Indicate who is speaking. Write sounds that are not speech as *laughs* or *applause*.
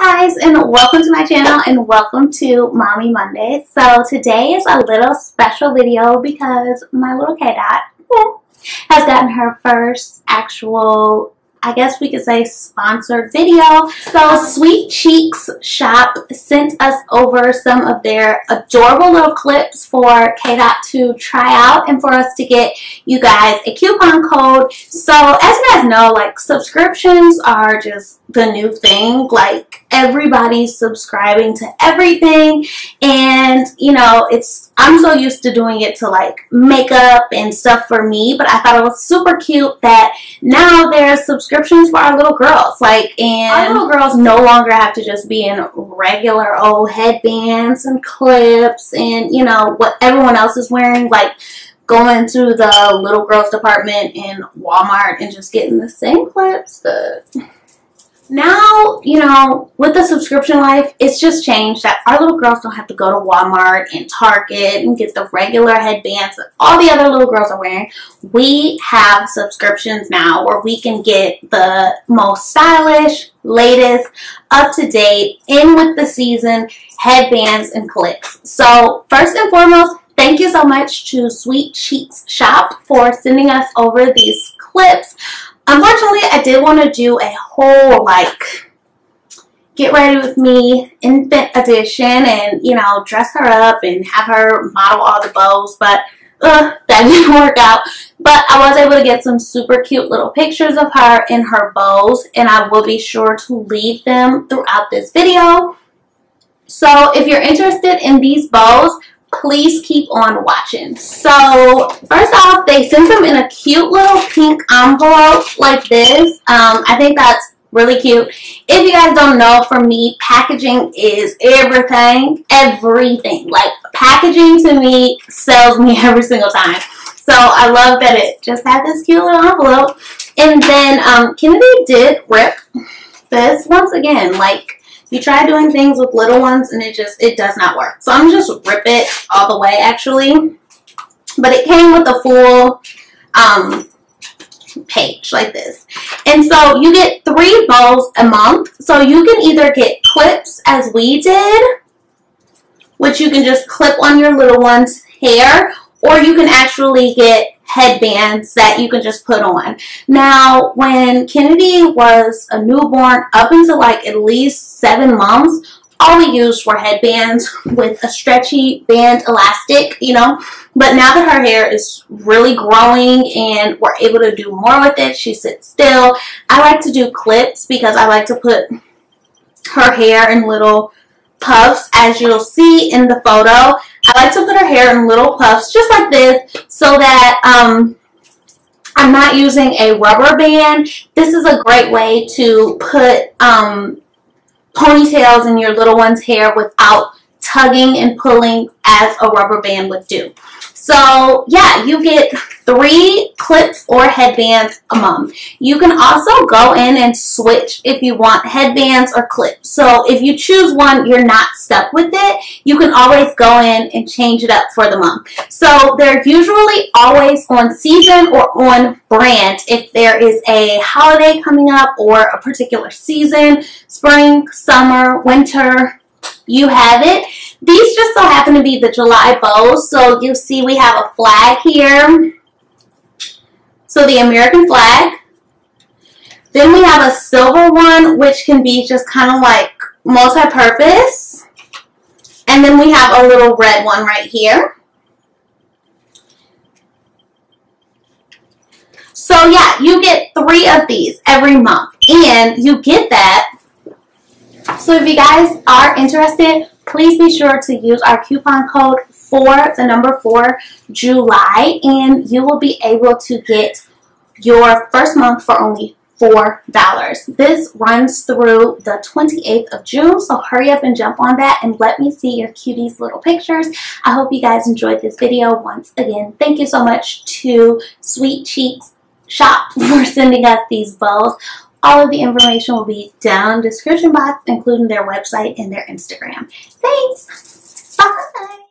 Speaker 1: guys and welcome to my channel and welcome to Mommy Monday. So today is a little special video because my little K-Dot hmm, has gotten her first actual I guess we could say sponsored video. So Sweet Cheeks Shop sent us over some of their adorable little clips for K-Dot to try out and for us to get you guys a coupon code. So as you guys know, like subscriptions are just the new thing. Like everybody's subscribing to everything and you know, it's I'm so used to doing it to like makeup and stuff for me, but I thought it was super cute that now there's subscriptions for our little girls. Like, and our little girls no longer have to just be in regular old headbands and clips and, you know, what everyone else is wearing. Like, going to the little girls department in Walmart and just getting the same clips, the now, you know, with the subscription life, it's just changed that our little girls don't have to go to Walmart and Target and get the regular headbands that all the other little girls are wearing. We have subscriptions now where we can get the most stylish, latest, up to date, in with the season headbands and clips. So, first and foremost, thank you so much to Sweet Cheeks Shop for sending us over these clips. Unfortunately, I did want to do a whole, like, get ready with me infant edition and, you know, dress her up and have her model all the bows, but uh, that *laughs* didn't work out. But I was able to get some super cute little pictures of her in her bows, and I will be sure to leave them throughout this video. So if you're interested in these bows, please keep on watching. So first off, they sent them in a cute little pink envelope like this. Um, I think that's really cute. If you guys don't know, for me, packaging is everything. Everything. Like, packaging to me sells me *laughs* every single time. So I love that it just had this cute little envelope. And then um, Kennedy did rip this once again. Like, you try doing things with little ones and it just, it does not work. So I'm just rip it all the way actually. But it came with a full um, page like this. And so you get three bows a month. So you can either get clips as we did, which you can just clip on your little one's hair, or you can actually get headbands that you can just put on. Now, when Kennedy was a newborn, up until like at least seven months, all we used were headbands with a stretchy band elastic, you know. But now that her hair is really growing and we're able to do more with it, she sits still. I like to do clips because I like to put her hair in little puffs as you'll see in the photo. I like to put her hair in little puffs just like this so that um, I'm not using a rubber band. This is a great way to put um, ponytails in your little one's hair without tugging and pulling as a rubber band would do. So yeah, you get three clips or headbands a month. You can also go in and switch if you want headbands or clips. So if you choose one, you're not stuck with it. You can always go in and change it up for the month. So they're usually always on season or on brand if there is a holiday coming up or a particular season, spring, summer, winter, you have it. These just so happen to be the July bows. So you see we have a flag here. So the American flag. Then we have a silver one, which can be just kind of like multi-purpose. And then we have a little red one right here. So yeah, you get three of these every month. And you get that. So if you guys are interested, please be sure to use our coupon code for the number 4 July and you will be able to get your first month for only $4. This runs through the 28th of June, so hurry up and jump on that and let me see your cuties little pictures. I hope you guys enjoyed this video. Once again, thank you so much to Sweet Cheeks Shop *laughs* for sending us these bows. All of the information will be down in the description box, including their website and their Instagram. Thanks! Bye!